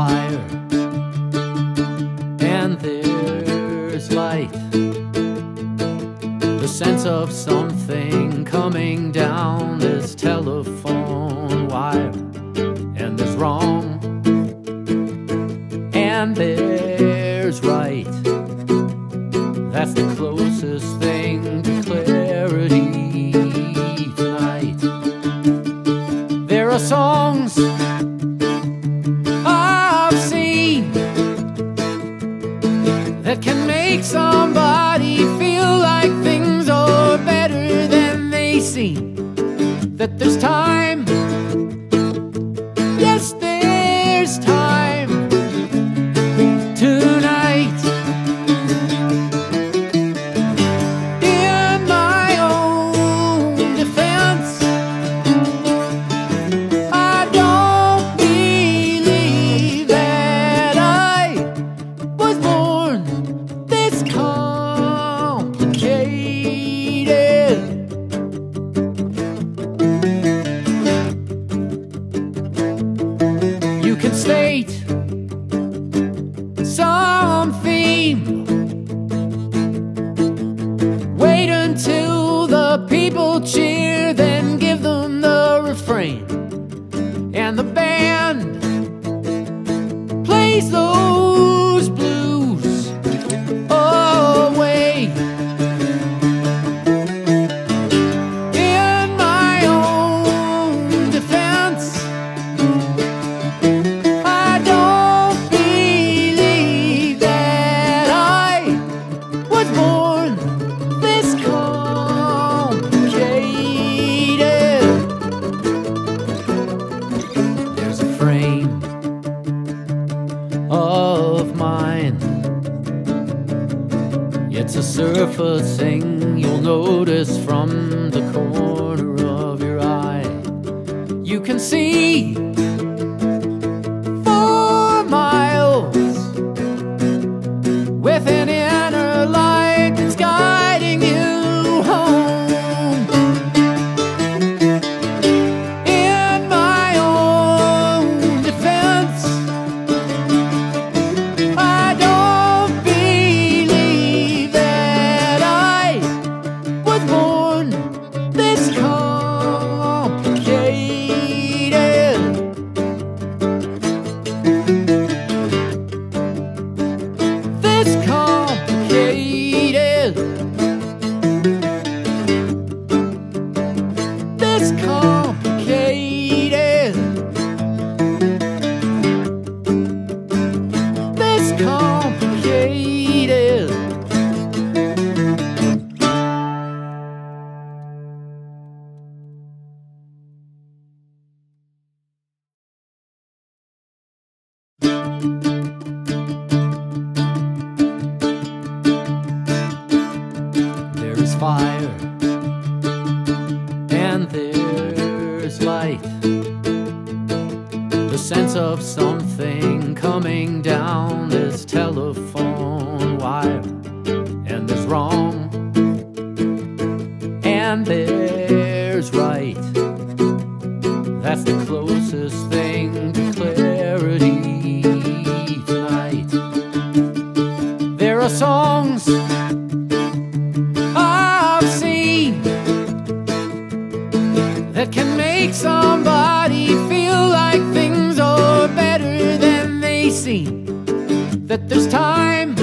fire and there's light. The sense of something coming down this telephone wire, and there's wrong and there's right. That's the closest thing to clarity That there's time, some theme. It's a surfacing you'll notice from the corner of your eye. You can see fire and there's light. The sense of something coming down this telephone wire, and there's wrong and there's right. That's the closest thing that can make somebody feel like things are better than they seem. That there's time